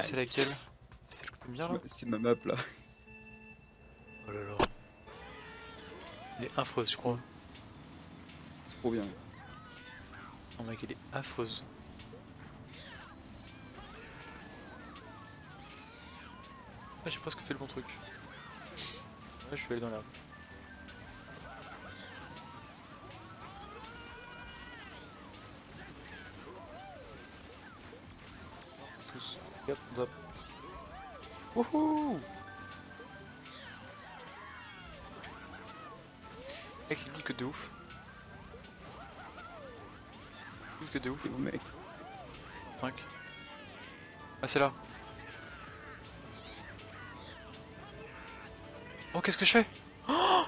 C'est laquelle C'est celle que t'aimes bien C'est là ma- C'est ma map là. Oh là là. Elle est affreuse, je crois. C'est trop bien. Non, mec, elle est affreuse. Ah, j'ai presque fait le bon truc. Ouais, je suis allé dans l'herbe. Hop, on zappe. Wouhou Mec, il que de ouf. Il que de ouf. Mec. 5. Ah, c'est là. Oh, qu'est-ce que je fais? Oh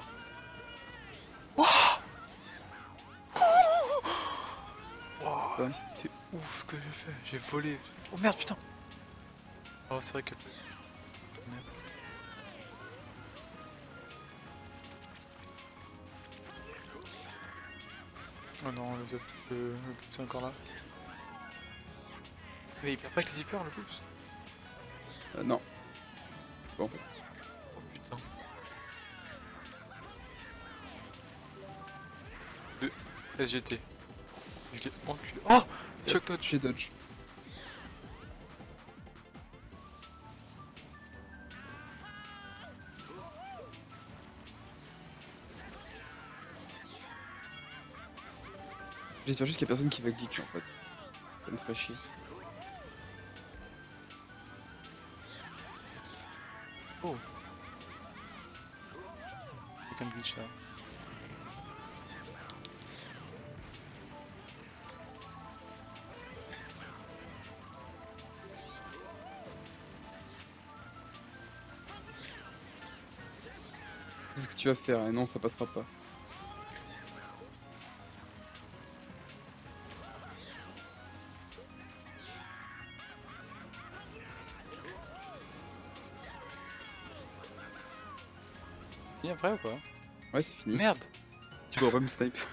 Quoi C'était ouf ce que j'ai fait. J'ai volé. Oh merde, putain Oh, c'est vrai que... Oh non, le zap, le, le pouce est encore là. Mais il perd pas que les zippers le pouce Euh, non. Bon, en fait. Oh putain. De SGT. Je l'ai enculé. Oh Choc touch J'ai dodge. J'espère juste qu'il y a personne qui va glitch en fait. Ça me ferait chier. Oh Aucun glitch là. C'est ce que tu vas faire et non ça passera pas. Après ou pas Ouais c'est fini. Merde Tu pourras pas me snipe.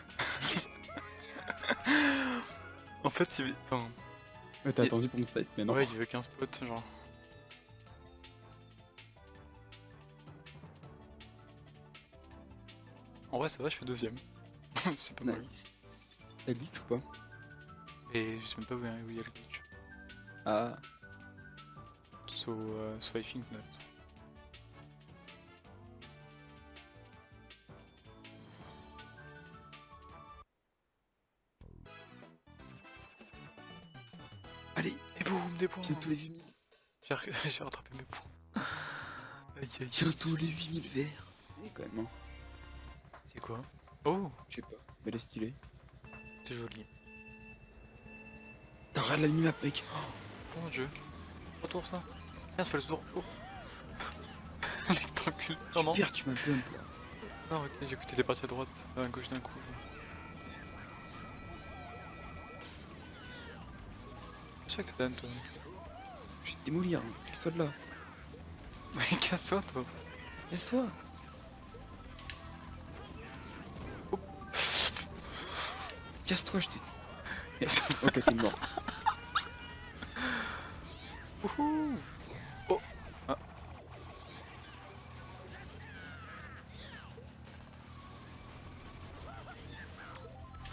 En fait, il veut... Enfin, Ouais t'as attendu pour me snipe mais non. ouais, il veut 15 potes, genre. En vrai, ça va, je fais deuxième. C'est pas mal. Nice. T'as glitch ou pas? Et je sais même pas où il y a où il y a le glitch. Ah. So, uh, so I think not. Des points tiens tous les 8000. J'ai ra- j'ai rattrapé mes points. Aïe aïe Tiens tous les 8000 verts. Et quand même, hein. C'est quoi? Oh, Je sais pas. Mais elle est stylée. c'est joli. T'as regarde la minimap mec. Oh mon dieu. Retour ça. Viens, se fait le tour. Oh. Mec. Non, non. Super, tu m'as. Non, ok, j'ai écouté des parties à droite, à gauche d'un coup. Que toi Je vais te démolir. hein. Casse-toi de là. Mais casse-toi, toi Laisse-toi. Casse-toi, je t'ai dit. ok, t'es mort. Wouhou Oh ah.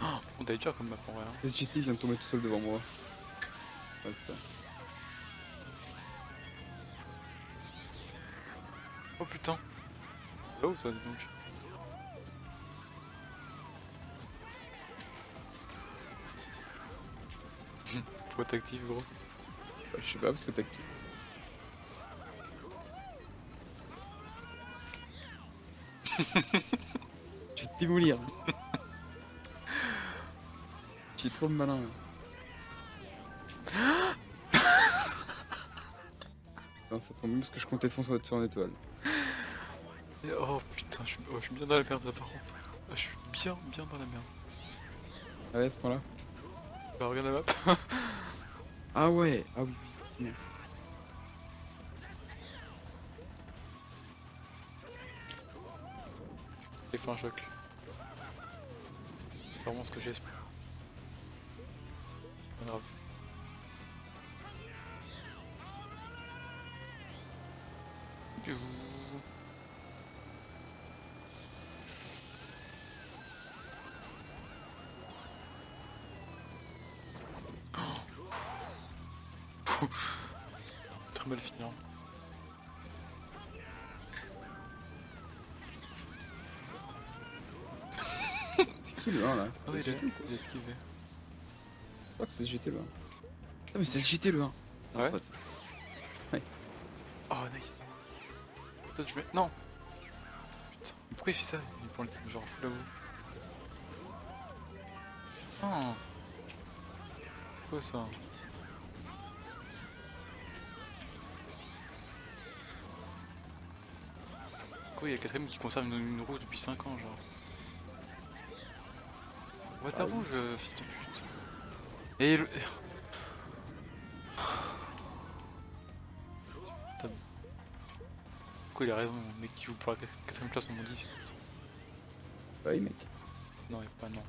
Oh, on t'a dur comme map en vrai. Hein. SGT vient de tomber tout seul devant moi. C'est ça. Oh putain Oh ça dis donc Pourquoi t'actives gros Bah, je sais pas parce que t'actives. je vais te démolir. Tu es trop malin. là. Ça tombe bien parce que je comptais te foncer sur une étoile. Oh putain, je suis, oh, je suis bien dans la merde là par contre. Ah, je suis bien bien dans la merde. Ah ouais, à ce point-là Bah regarde la map. Ah ouais, ah oui. J'ai fait un choc. C'est vraiment ce que j'espère. Pas Ouh. Oh. Très mal fini. hein. C'est qui le 1 là Ah oui, il C'est a, il a esquivé. Je crois que c'est GT le 1. Ah mais c'est GT le 1 Ouais. pas ça. Oh, nice. Mets. Non Putain, mais pourquoi il fait ça? Il prend le truc genre fou là-haut. Putain C'est quoi ça? Quoi, il y a 4ème qui conserve une, une rouge depuis 5 ans, genre. Ouais, ta rouge, fils de pute. Et le. Pourquoi il a raison, le mec qui joue pour la 4ème place en mon dit, c'est comme ça. Bah oui mec. Non, et pas non.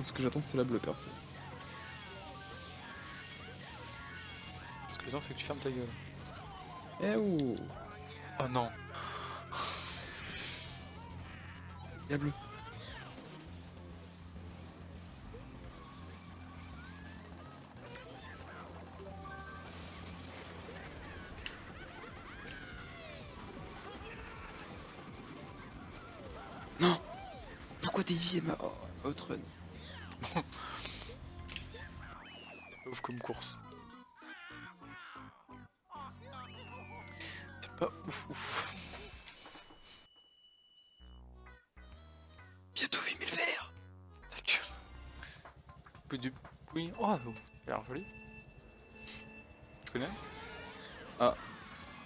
Ce que j'attends c'est la bleue perso. Ce que j'attends, c'est que tu fermes ta gueule. Eh oh Oh non La bleue. Pourquoi dixième oh. C'est pas ouf comme course. C'est pas ouf ouf. Bientôt 8000 verres Ta gueule. Peu de oui. Oh, ça a l'air joli. Tu connais?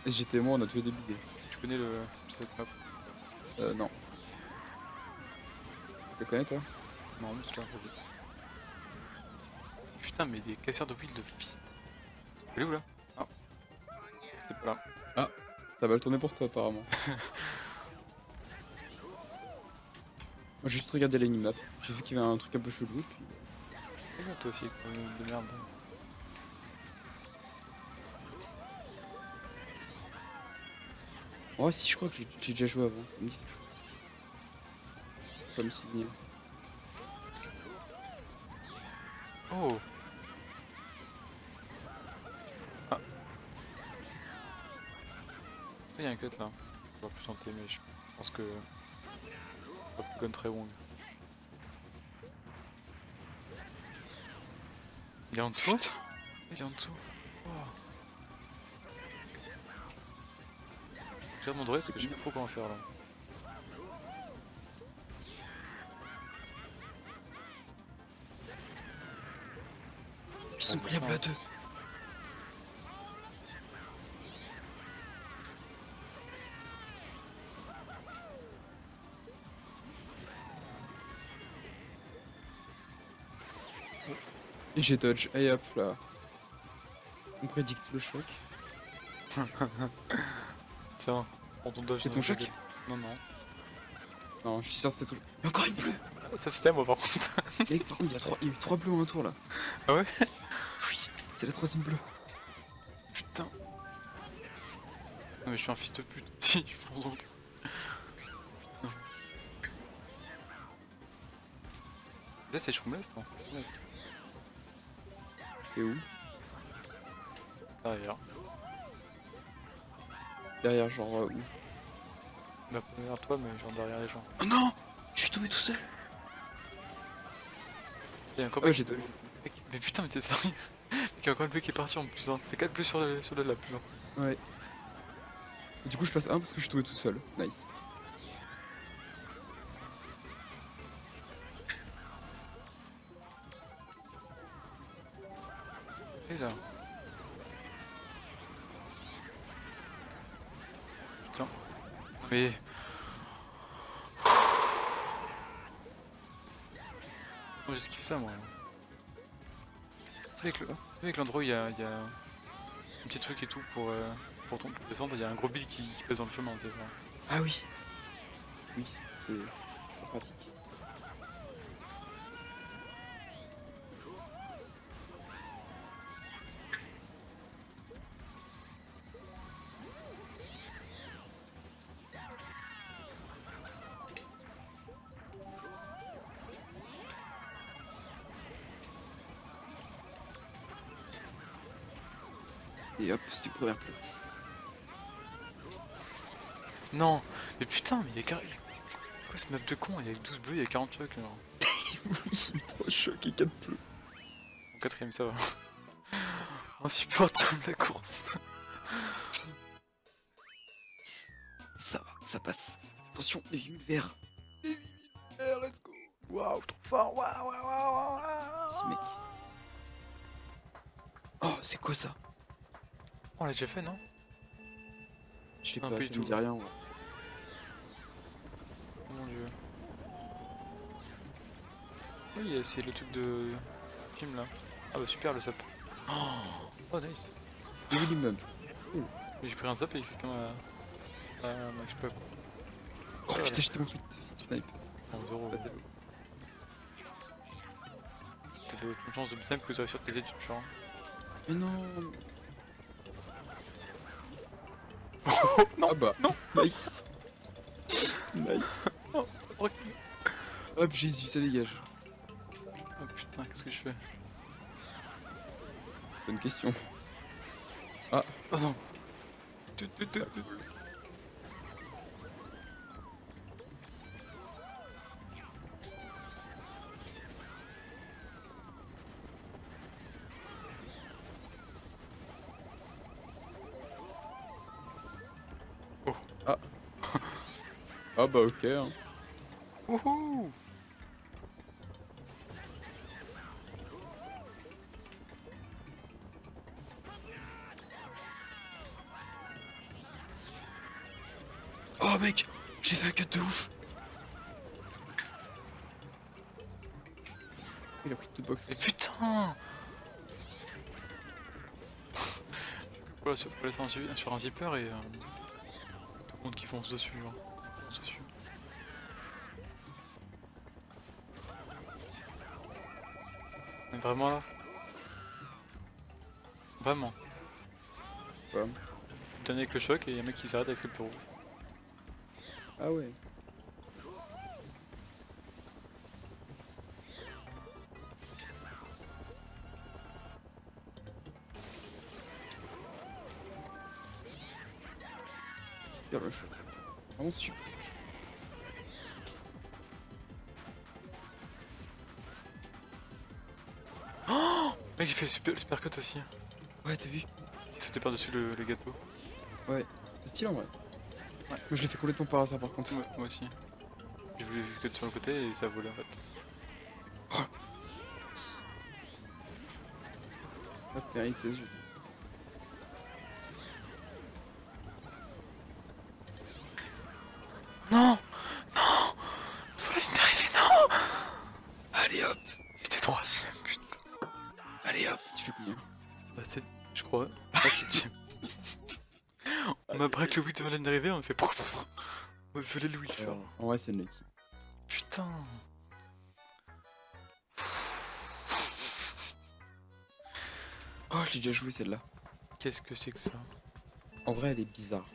J'étais moi on a tous les deux bidés. Tu connais le cette map? Euh non. Tu le connais toi Non, mais c'est là, joli. Putain, mais des casseurs de wheel de fils. Elle est où là Ah. C'était pas là. Ça va le tourner pour toi apparemment. Moi j'ai juste regardé la map. J'ai vu qu'il y avait un truc un peu chelou puis... Et toi aussi, de merde. Oh si je crois que j'ai- j'ai déjà joué avant, ça me dit quelque chose. Pas me souvenir. Oh Ah Il y a un cut là. On va plus tenter, mais je pense que. Ça va gun très long. Il est en dessous Putain. Il est en dessous. Oh. Je vais mon droit parce que je sais pas trop comment faire là. Ils ont pris la bleue à deux. Et j'ai dodge, et hop là. On prédicte le choc. Tiens, prends ton dodge. C'est ton choc. Non, non. Non, je suis sûr que c'était tout. Mais encore une bleue Ça c'était à moi par contre. Mec, par contre, il y, a trois- il y a eu trois bleus en un tour là. Ah ouais? C'est la troisième bleue. Putain. Non mais je suis un fils de pute. Si, je pense donc. Putain. Là c'est Shroomless non Shroomless. Et où? Derrière. Derrière, genre euh, où? Bah pas derrière toi mais genre derrière les gens. Oh non Je suis tombé tout seul Il y a encore Ouais, j'ai. Mec, Mais putain mais t'es sérieux? Il y a encore un bleu qui est parti en plus hein. T'as 4 bleus sur la, sur la lap genre. Ouais. Et du coup, je passe 1 parce que je suis tombé tout seul. Nice. Et là. Putain. Mais. Moi j'esquive ça moi. Tu sais avec avec l'endroit où il y a, il y a un petit truc et tout pour, euh, pour, ton- pour descendre, il y a un gros bill qui, qui pèse dans le chemin, tu sais. Ah oui Oui, c'est pratique. Première place. Non Mais putain, mais il y a carré. Quoi cette map de con Il y a 12 bleus, il y a 40 trucs genre. oui, 3 chocs et 4 bleus. Au quatrième, ça va. Insupportable la course. Ça va, ça passe. Attention, les 8000 verts. Les 8000 verts, let's go. Waouh, trop fort Waouh, waouh, waouh, waouh, mec. Oh, c'est quoi ça? On l'a déjà fait, non? Je sais Un pas, peu ça du me tout. dit rien. Oh mon dieu. Oui, c'est le truc de film là. Ah bah super le sap. Oh, oh nice. J'ai vu l'immeuble. Mais J'ai pris un sap et quelqu'un m'a... Ah, m'a- je sais pas quoi. Oh putain, j'étais en fait snipe. En zéro. Pas terrible. T'as de aucune chance de snipe que de réussir tes études, genre. Mais non non, Ah bah, non. Nice Nice Ok. Hop, Jésus, ça dégage. Oh putain, qu'est-ce que je fais? Bonne question. Oh non Ah bah ok. Hein. Wouhou Oh mec, j'ai fait un cut de ouf. Il a pris toute box. Mais putain Voilà, sur, pour laisser un, su- sur un zipper et... Euh, tout le monde qui fonce dessus. Fonce dessus. On est vraiment là? Vraiment? Ouais. Je avec le choc et y'a un mec qui s'arrête avec le peu rouge. Ah ouais. Le choc. Vraiment super. Mec, il fait super, super cut aussi. Ouais, t'as vu Il sautait par-dessus le, le gâteau. C'est stylé en vrai. Ouais. Moi je l'ai fait complètement par hasard par contre. Ouais, moi aussi. Je voulais cut sur le côté et ça volait en fait. Pas de vérité, je... Je crois. Ah, c'est On m'a break le Wii devant la on m'a fait. On m'a violé le En vrai c'est équipe. Putain Oh j'ai déjà joué celle-là. Qu'est-ce que c'est que ça? En vrai elle est bizarre.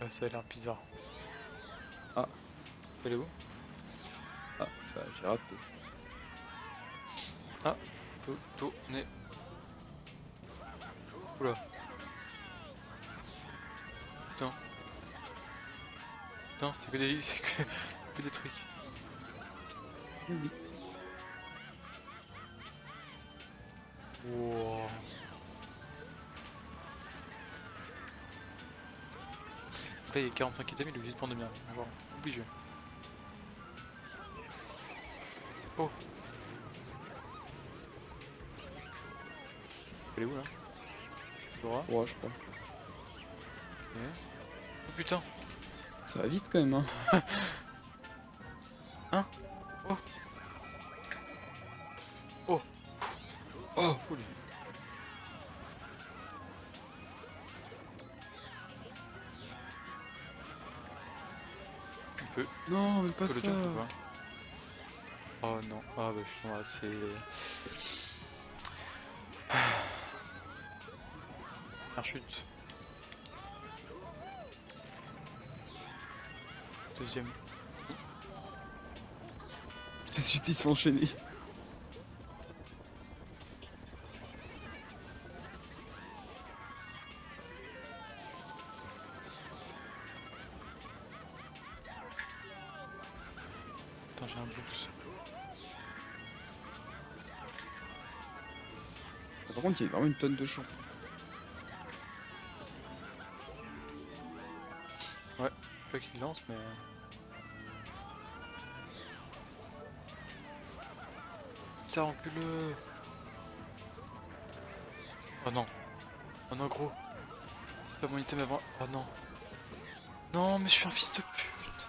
Bah, ça a l'air bizarre. Ah. Elle est où? Bah j'ai raté. Faut tourner. Oula. Putain. Putain, c'est que des. C'est que... que des trucs. Oui. Wow. Il a 45 items, il est obligé de prendre de bien. Bon, obligé. Oh Elle est où là? Ouais je crois. Oh putain. Ça va vite quand même hein. Oh. Oula. On peut. Non mais pas ça. jump ou pas Oh non, ah bah putain, ah, c'est... Première chute. Deuxième. Ces chutes ils sont enchaînés. J'ai un boost. Par contre il y a vraiment une tonne de champs. Pas qu'il lance, mais. Ça enculeux Oh non. Oh non gros. C'est pas mon item avant. Oh non. Non mais je suis un fils de pute.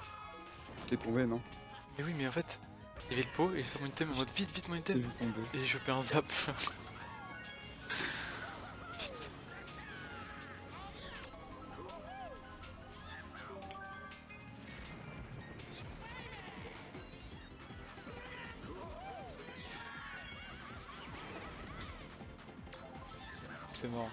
T'es tombé, non? Mais oui mais en fait, il y avait le pot et j'ai pas mon item. En mode vite vite mon item. Et j'ai chopé un zap C'est mort.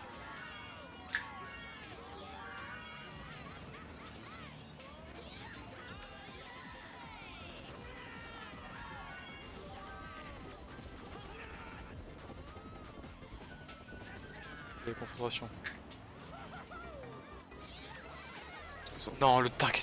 C'est concentration. Non, le target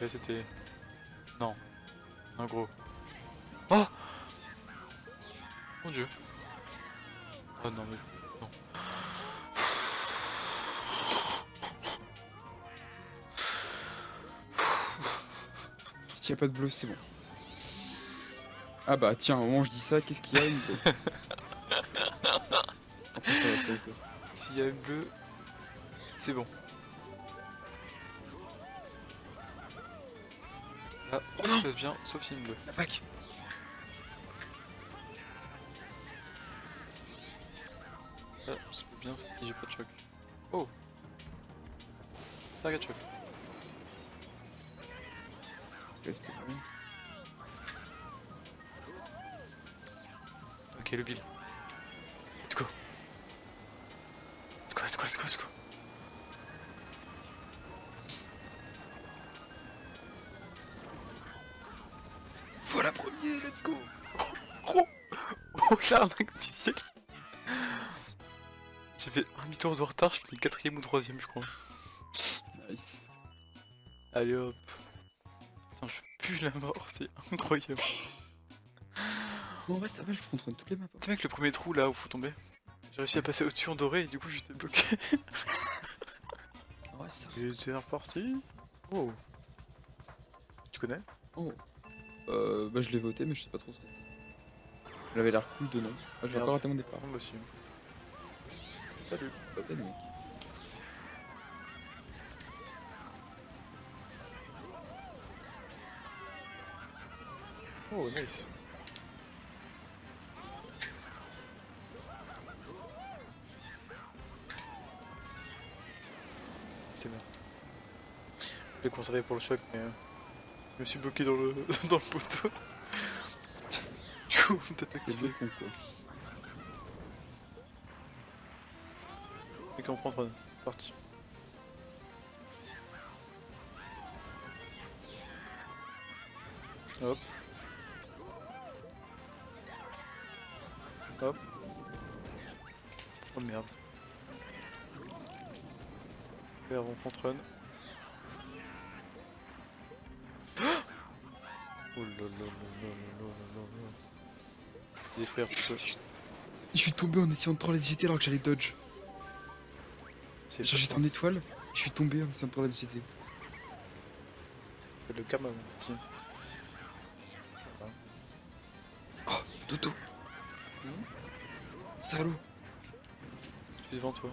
fait c'était... Non. Un gros. Oh Mon dieu. Oh non mais... Non. S'il y a pas de bleu, c'est bon. Ah bah tiens, au moment où je dis ça, qu'est-ce qu'il y a une bleue S'il y a une bleue, c'est bon. Passe bien, sauf s'il y a une bleue. La PAC Là, c'est bien si j'ai pas de choc. Oh Target choc. Ouais, c'était bien. Ok, le bill. Let's go. Let's go, let's go, let's go, let's go. Premier, let's go Oh, l'arnaque du siècle J'ai fait un demi-tour de retard, je finis quatrième ou troisième, je crois. Nice. Allez hop. Putain, je pue la mort, c'est incroyable. Bon, ouais, ça va, je contrôle toutes les maps. Tu sais mec, le premier trou là où faut tomber, j'ai réussi à passer au-dessus en doré et du coup j'étais bloqué. Ouais, ça Et c'est reparti. Oh. Tu connais? Oh. Euh, bah je l'ai voté, mais je sais pas trop ce que c'est. J'avais l'air cool de nom. Ah, j'ai encore raté mon départ. Moi aussi. Salut. Bah, salut. Oh nice. C'est bien. Je l'ai conservé pour le choc, mais euh, me suis bloqué dans le dans le poteau. du coup, peut-être activé. Et qu'on prend Tron. Parti. Hop. Hop. Oh merde. Faire on prend Tron. Oh là là, Je suis tombé en essayant de trop les éviter alors que j'allais dodge. J'étais en étoile, je suis tombé en essayant de trop les éviter. Le Kaman, tiens. Oh, Doudou mmh Salaud Je suis devant toi.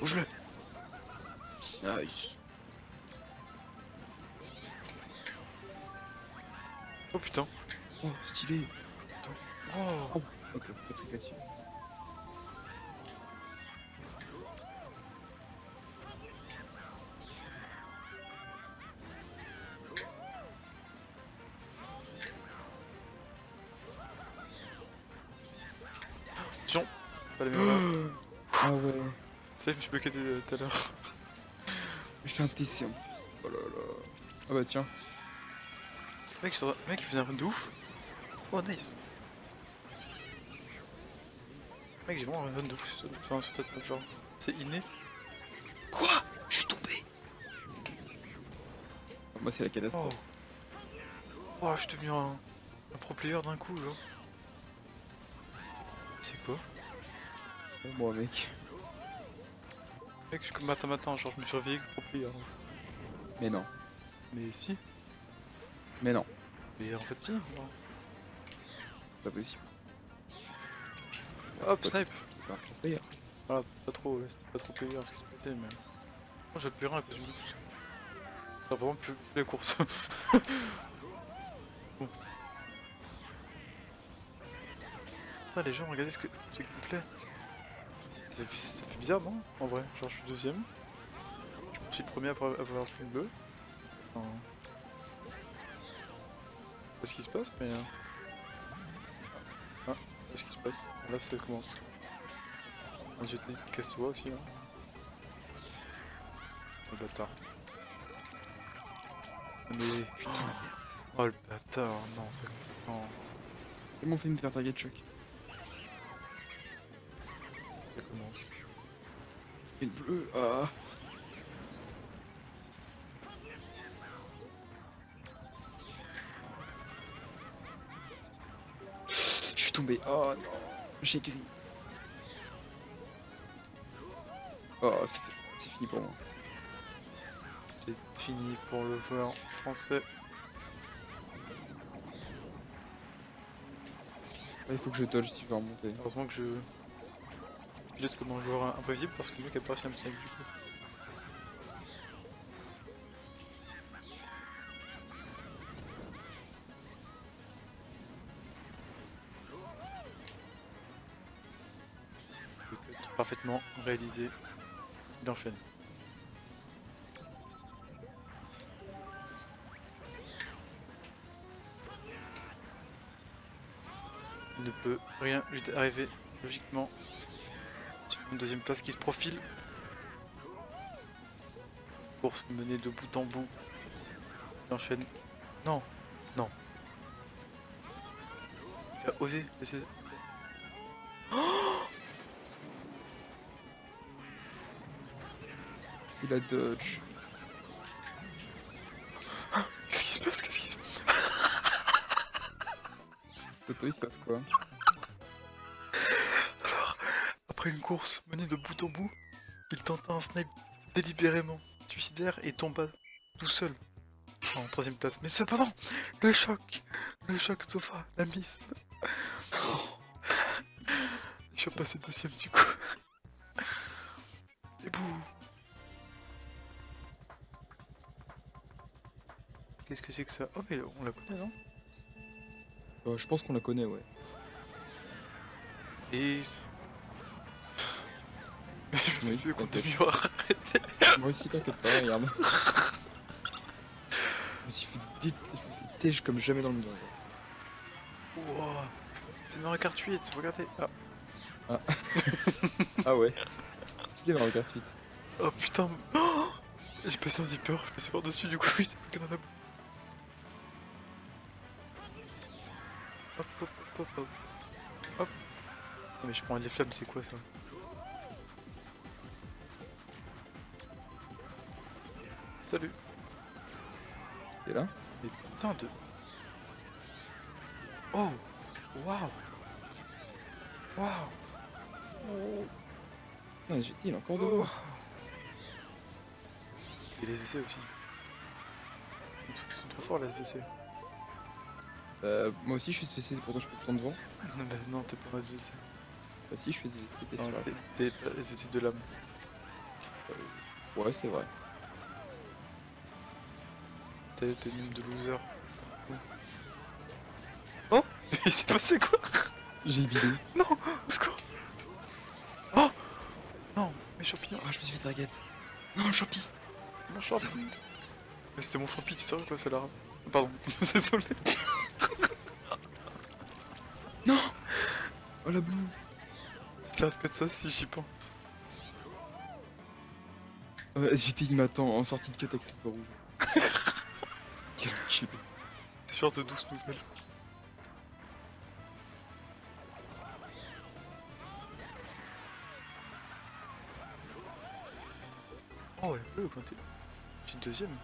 Bouge-le Nice Oh putain. Oh, stylé Oh. Ok, pas très créatif. Pas la même erreur. Ah ouais, Tu sais, je me suis bloqué tout à l'heure. je fais un TC en plus. Oh là là. Ah bah tiens. Mec, je mec, il faisait un run de ouf. Oh, nice. Mec, j'ai vraiment un run de fou sur enfin, sur cette map, genre. C'est inné. Quoi? Je suis tombé Moi c'est la Oh. catastrophe. Oh, je suis devenu un, un pro player d'un coup, genre. C'est quoi? Oh, Moi mec. Mec, je suis comme matin matin, genre je me suis réveillé pro player. Mais non. Mais si. Mais non. Mais en fait, si. genre. Pas possible. Hop, snipe Pas. Voilà, pas trop, c'était pas trop ce qui se passait, mais. Moi j'ai plus rien à cause du boost. Ça vraiment plus les courses. bon. Putain, les gens, regardez ce que ce gameplay. Ça fait, ça fait bizarre, non En vrai, genre je suis deuxième. Je suis le premier après avoir fait une bleu. Enfin... Ce qui se passe, mais. euh, Ah, je sais pas ce qui se passe. Là, ça commence. Un jet de casse-toi aussi, là. Le bâtard. Mais. Putain. Oh le bâtard, non, c'est. Non, Ils m'ont fait me faire target choc. ça commence. Une bleue. Ah. Tombé. Oh non. J'ai gris. Oh, c'est fini pour moi. C'est fini pour le joueur français. Il faut que je dodge si je veux remonter. Heureusement que je pilote comme un joueur imprévisible parce que le mec a pas réussi à me du coup. Parfaitement réalisé. Il enchaîne. Il ne peut rien lui arriver logiquement. Sur une deuxième place qui se profile. Course menée de bout en bout. Il enchaîne. Non, non. Il oser laisser. Il a dodge. Qu'est-ce qui se passe Qu'est-ce qui se passe? Toto, il se passe quoi? Après une course menée de bout en bout, il tenta un snipe délibérément suicidaire et tomba tout seul en troisième place. Mais cependant, le choc, le choc sofa, la miss. Je suis passé deuxième du coup. Qu'est-ce que c'est que ça? Oh mais on la connaît non? Euh, Je pense qu'on la connaît, ouais. Et... Mais je me fais contre arrêtez Moi aussi, t'inquiète pas, regarde. je me suis fait dé- me suis comme jamais dans le monde. Wouah. C'est Mario Kart 8, regardez Ah, Ah ouais. Stylé dans le carte 8. oh putain Oh J'ai passé un zipper, je passais par-dessus du coup, que dans la boue. Hop hop hop Mais je prends les flammes, c'est quoi ça Salut Et là Mais putain de... Oh Waouh Waouh Oh Ah, j'ai dit, il a encore de Oh. Et les SVC aussi. Ils sont trop forts les SVC. Euh, moi aussi, je suis SVC, pourtant je peux prendre devant. Non, bah non, t'es pas SVC. Bah si, je fais SVC, t'es sûr. SVC de l'âme. Ouais, c'est vrai. T'es une de loser. Oh Il s'est passé quoi? J'ai bidé. Non Au secours Oh Non Mes champignons Ah, je me suis fait target. Non, champi Mon champi Mais c'était mon champi, t'es sérieux quoi, c'est l'arabe Pardon, désolé. Oh la boue Ça que ça si j'y pense. Euh, il m'attend en sortie de quête avec le rouge. Quel chip. C'est genre de douce nouvelle. Oh elle peut quand t'es. J'ai une deuxième.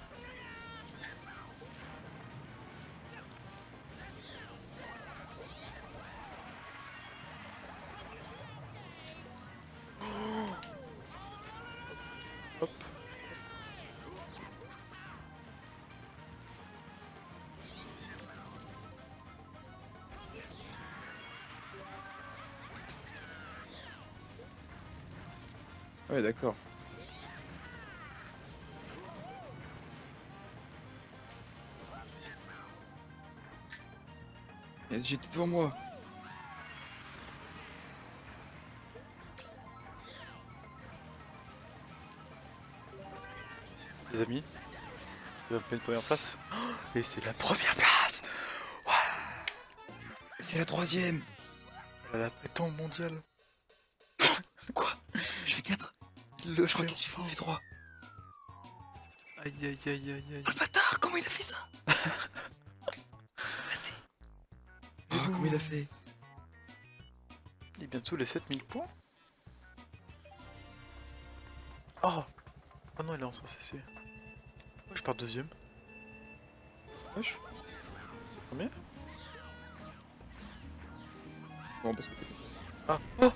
Hop. Ouais, d'accord. J'étais devant moi. Les amis, ça va me une première place. Et c'est la première place C'est la troisième. Elle a la pétanque mondiale. Quoi? Je fais 4 Il le Je crois qu'il il fait 3. Aïe aïe aïe aïe aïe. Le bâtard, comment il a fait ça? Passé. Ah, comment il a fait? Et bientôt les 7000 points Oh Ah non, il est en sens CC. Pars deuxième Wesh C'est premier Bon, parce que t'es Ah Oh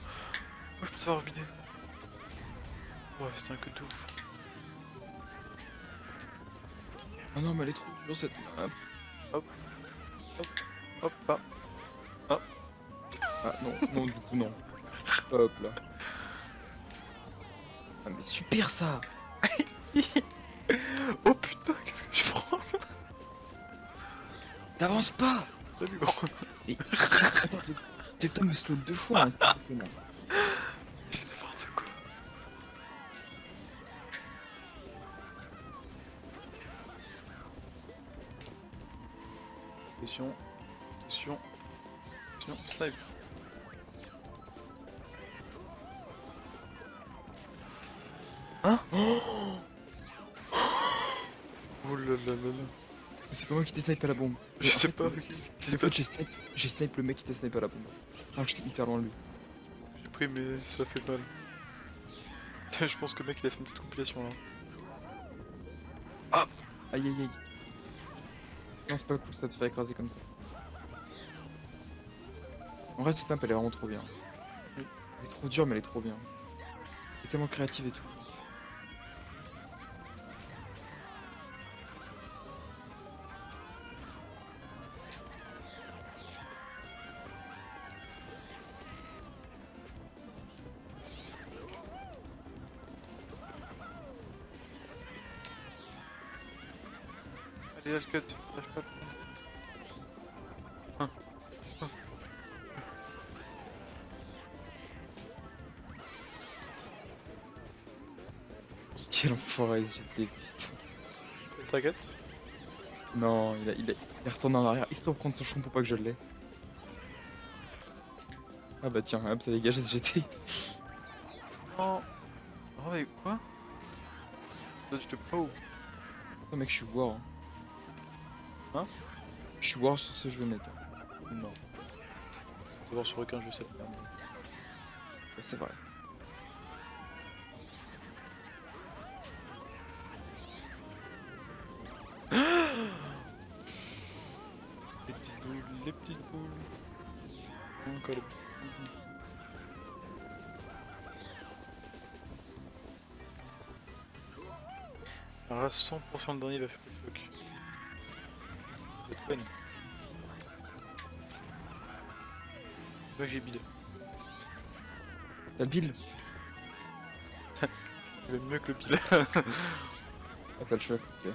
Oh, je peux savoir vider. Ouais, c'était un coup de ouf. Ah non, mais elle est trop dure cette map. Hop, bah. Ah non, non, du coup, non. Hop là. Ah, mais super ça Oh T'avances pas Salut gros Attends, t'es- t'es peut-être me slow deux fois, hein, c'est n'importe quoi. Attention, attention, attention, snipe. C'est pas moi qui t'ai snipe à la bombe. Je sais pas. J'ai snipe, j'ai snipe le mec qui t'a snipe à la bombe. Alors que j'étais hyper loin de lui. j'ai pris, mais ça fait mal. Je pense que le mec il a fait une petite compilation là. Aïe aïe aïe. Non, c'est pas cool ça de faire écraser comme ça. En vrai, cette map elle est vraiment trop bien. Elle est trop dure, mais elle est trop bien. Elle est tellement créative et tout. Là, le cut, lâche pas. Hein. Hein. Quel enfoiré, j'étais putain. Target Non, il a, il a, il est retourné en arrière exprès pour prendre son champ pour pas que je l'ai. Ah bah tiens, hop, ça dégage SGT. Non Oh, mais quoi? Dodge de pro Oh mec, je suis war. Hein. Hein Je suis war sur ce jeu net. Non. D'abord sur aucun jeu, ça te permet. Ouais, C'est vrai. Les petites boules, les petites boules. Encore les petites boules. Alors là, 100% le dernier va faire le choc. Moi j'ai bid. T'as le build Il va mieux que le pile. Ah, t'as le choc, ok.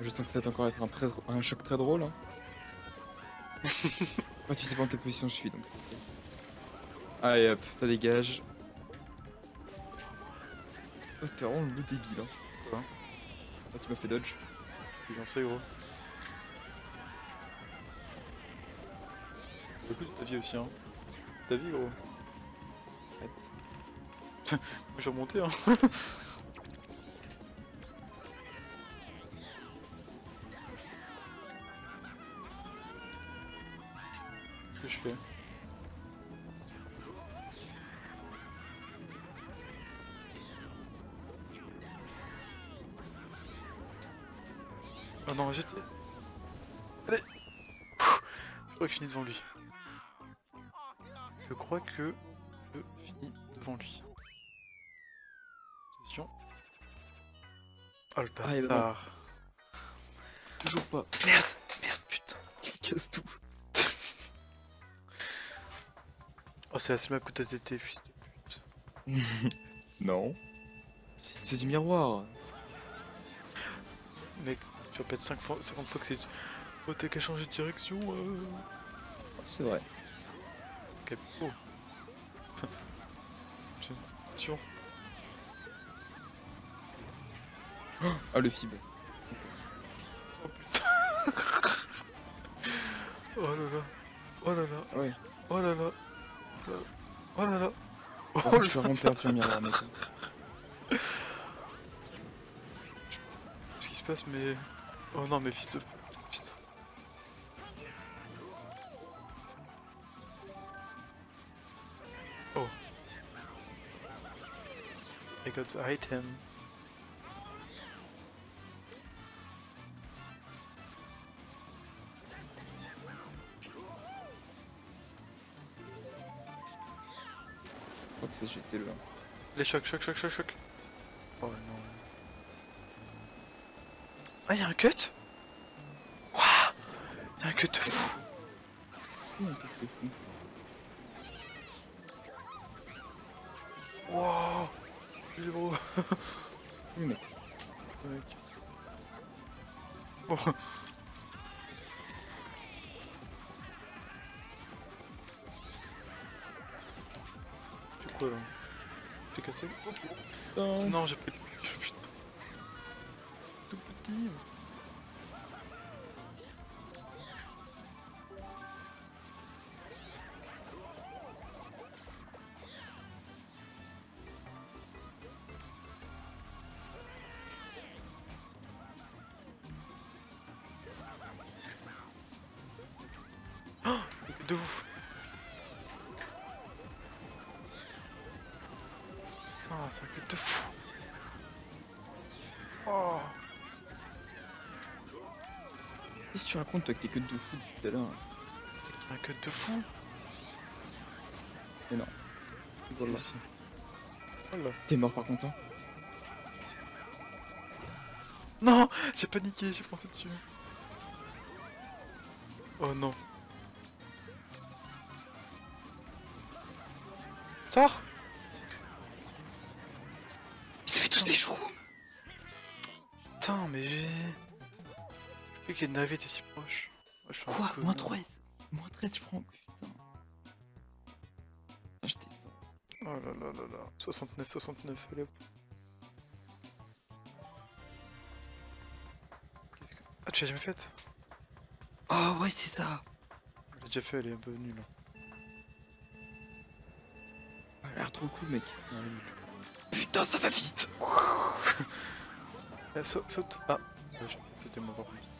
Je sens que ça va encore être un, très, un choc très drôle. Hein. Moi, tu sais pas en quelle position je suis donc. Allez hop, ça dégage. Oh, t'es vraiment le débile. Hein. Ah, tu m'as fait dodge. Je j'en sais gros. le coup de ta vie aussi, hein. Ta vie, gros. Arrête. je suis remonté, hein. Qu'est-ce que je fais? Oh non, j'étais... Allez Je crois que je finis devant lui. Je crois que je finis devant lui. Attention. Oh le Ah, bâtard. Toujours pas. Merde Merde, putain Il casse tout. Oh, c'est la seule coup à tété, fils de pute. non. Si. C'est du miroir. Mec, tu répètes 5 fois, 50 fois que c'est... Oh, t'as qu'à changer de direction, euh... C'est vrai. Oh. Attention. Ah, le fibre. Oh putain Oh là là Oh là là Ouais. Oh là là Oh là là Oh Oh, là je suis vraiment perdu miroir, mec. ce qui se passe mais... Oh non mais fils de... The item. Je crois que c'est j'étais le. Les chocs, chocs, chocs, chocs, chocs. Oh non. Ah, y'a un cut? Waouh Y'a un cut de fou Oh, qu'est-ce que fou. Wow Est gros mec. Bon. C'est quoi là T'es cassé? Oh. Non, j'ai pris. Putain. Tout petit. Tu racontes, toi, que t'es que de fou depuis tout à l'heure Un cut de fou Voilà. Ici. Voilà. T'es mort par contre, hein Non J'ai paniqué, j'ai foncé dessus. Oh non. Sors que les navets étaient si proches. Quoi Moins con. 13 Moins 13, je prends. Putain. Ah, j'étais ça. Oh là là là là. 69, 69, allez hop. Ah, tu l'as jamais faite Ah, ouais, c'est ça Je l'ai déjà fait, elle est un peu nulle. Elle a l'air trop cool, mec. Non, elle est nulle. Putain, ça va vite Ah, saute, saute. Ah, peux sauter moi par contre.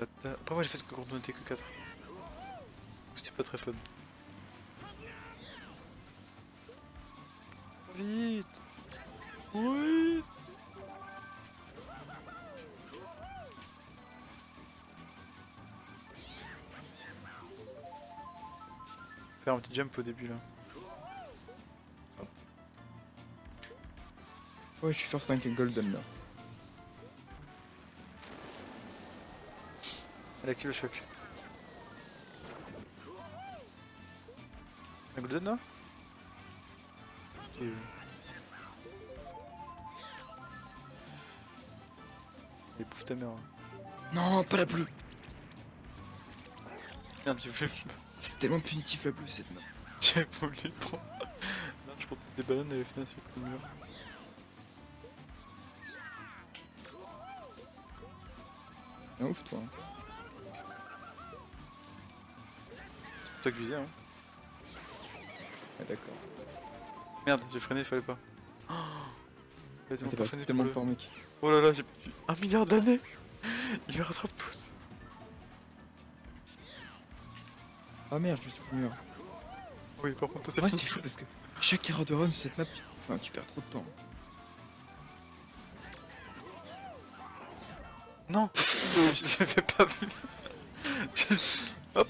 Après moi j'ai fait que quand on était que 4. C'était pas très fun. Vite Oui Faire un petit jump au début là. Ouais, je suis first tank golden là. Elle active le choc. La golden là. Et pouf ta mère. hein. Non, pas la bleue Merde, j'ai C'est tellement punitif la bleue cette map. j'ai voulu prendre. Non, je prends des bananes et au final c'est le mur. Ouf toi. hein. Toi que je visais hein. Ah, d'accord. Merde, j'ai freiné, fallait pas. Oh tellement pas freiner tellement de temps, mec. Oh là là, j'ai un milliard d'années Ils me rattrapent tous Ah merde, je me suis mur. Oui, par contre, c'est Ouais, c'est chaud parce que chaque erreur de run sur cette map, tu... Enfin, tu perds trop de temps. Non Je l'avais pas vu Hop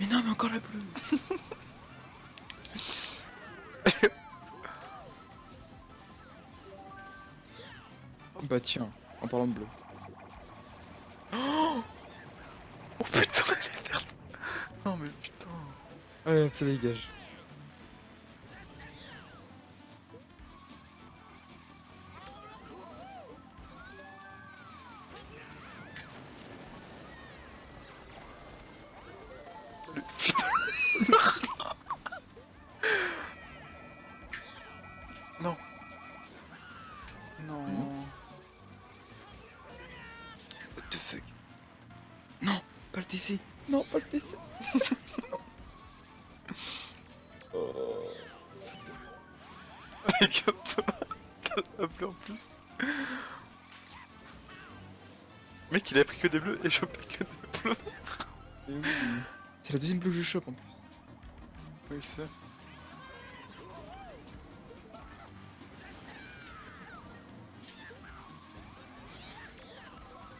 Mais non, mais encore la bleue Bah tiens, en parlant de bleu. Oh putain, elle est verte Non mais putain Ouais, ça dégage. T'as la bleue en plus Mec il a pris que des bleus et chopé que des bleus oui. C'est la deuxième bleue que je chope en plus. Oui c'est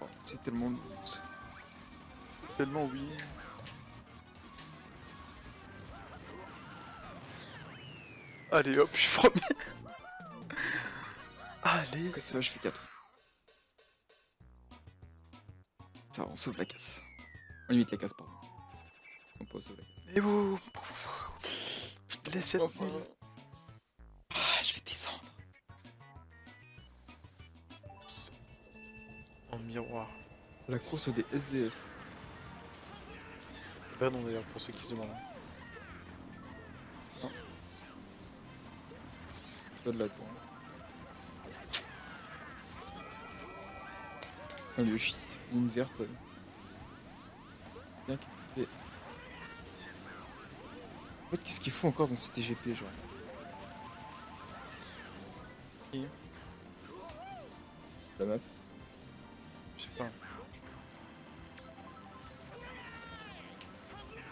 Oh, c'est tellement loose. tellement oui Allez hop, je suis premier Allez Ok, ça va, je fais 4. Ça va, on sauve la casse. On limite la casse, pardon. On peut sauver la Et vous Les 7000 casse. Ah, je vais descendre. En miroir. La course des SDF. Non d'ailleurs pour ceux qui se demandent. Pas de la tour. Un Yoshi, c'est une verte. euh. Bien qu'il fait- En fait, qu'est-ce qu'il fout encore dans ce TGP, genre Qui La map Je sais pas.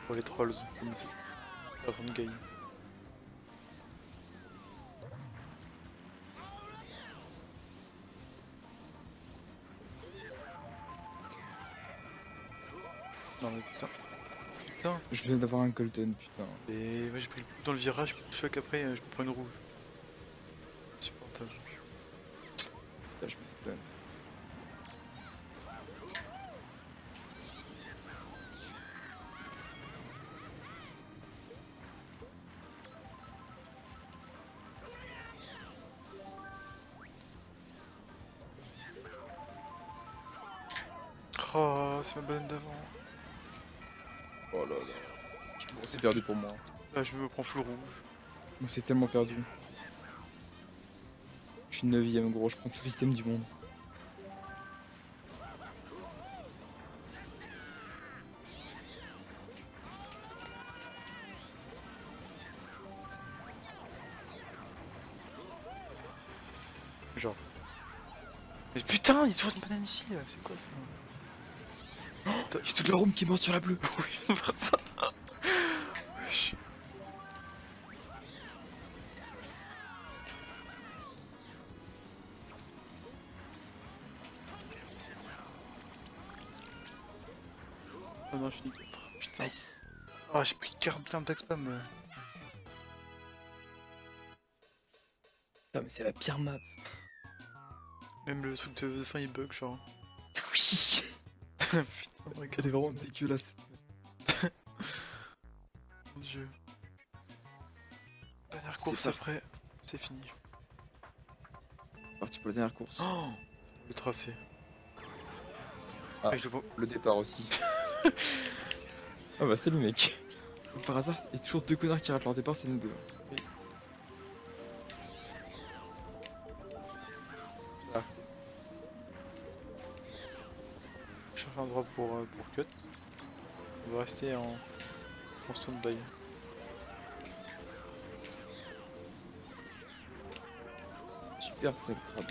Pour les trolls, comme c'est la fin de game. Putain. Je viens d'avoir un Golden, putain. Et moi j'ai pris le coup dans le virage, je choc après, euh, je me prends une rouge. Insupportable. Là, je me fais plein. Oh, c'est ma banane d'avant. Oh là là. Bon, c'est perdu pour moi. Là je me prends full rouge. Moi, c'est tellement perdu. Je suis 9ème, gros, je prends tous les items du monde. Genre. Mais putain, il y a toujours une banane ici là, c'est quoi ça? J'ai toute la room qui est morte sur la bleue. Oui, je viens de voir ça. Wesh. Oh non, je finis 4. Putain. Nice. Oh, j'ai pris 40 plein de spam. euh. Putain, mais c'est la pire map. Même le truc de fin il bug, genre. Oui. Putain, regarde, Elle est vraiment dégueulasse. mon dieu. Dernière C'est course après, c'est fini. Parti pour la dernière course. Oh Le tracé. Ah. Je le Le départ aussi. ah bah salut mec. Par hasard, il y a toujours deux connards qui ratent leur départ, c'est nous deux. Pour, euh, pour cut. On va rester en, en stand-by. Super c'est le crabe.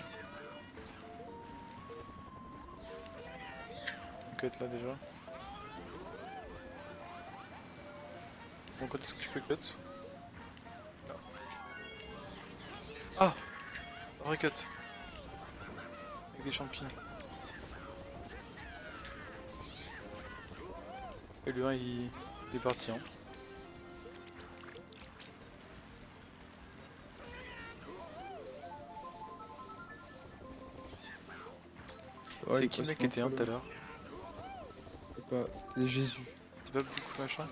On cut là déjà. Bon, quand est-ce que je peux cut? Là. Ah Vrai cut. Avec des champignons. Et le 1 il, il est parti. Hein. Ouais, c'est qui le mec qui était un tout à l'heure C'est pas- C'était Jésus. C'est pas beaucoup machin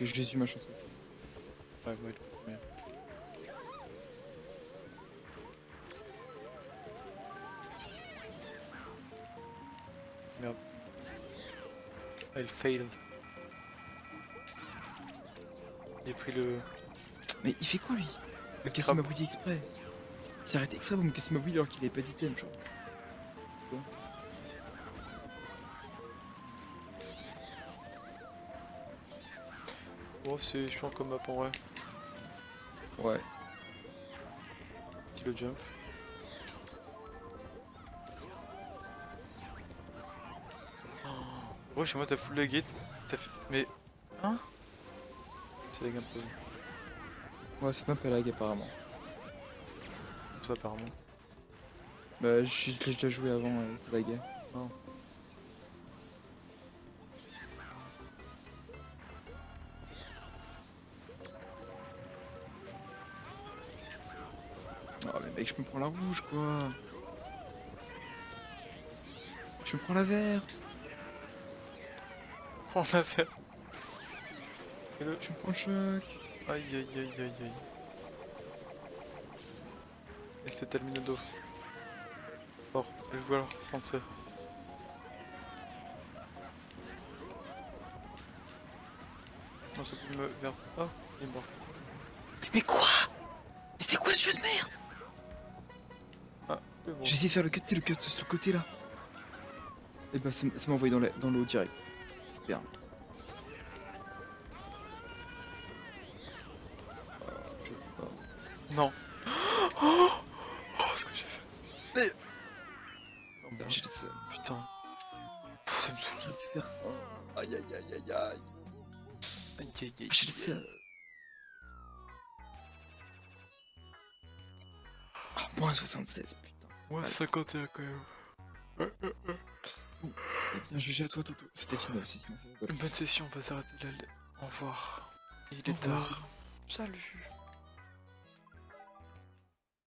Jésus machin. Ouais, ouais, Ah, il failed. J'ai pris le... Mais il fait quoi lui? Il a cassé ma bouille exprès. Il s'est arrêté que ça, vous me cassez ma bouille alors qu'il avait pas d'item, genre. Oh, c'est chiant comme map en vrai. Ouais. Petit le jump. Chez moi t'as full lagué. T'as fait... Mais... Hein Ça lag un peu. Ouais, cette map elle lag apparemment. Ça apparemment. Bah, l'ai déjà joué avant, euh, ça laguait. Oh. Oh, mais mec, je me prends la rouge quoi. Je me prends la verte. On l'a fait. Fais-le. Je me prends le choc. Aïe aïe aïe aïe aïe. Et c'est Terminado. Fort, le joueur français. Non, c'est plus me vers. Oh, il est mort. Mais quoi? Mais c'est quoi ce jeu de merde? Bon. J'ai essayé de faire le cut, c'est le cut sur le côté là. Et bah ça m- ça m'a envoyé dans l'eau direct. Pas. Non. Oh, oh, ce que j'ai fait. Mais... Oh, merde. J'ai dit ça. Putain. Ça me saoule. Faire. Oh, Aïe aïe aïe aïe aïe. Aïe aïe aïe. J'ai dit ça. Ah, moins 76, putain. Ouais, 51 quand même. GG à toi, Toto. C'était final. Une bonne session, on va s'arrêter là. Au revoir. Il est tard. Salut.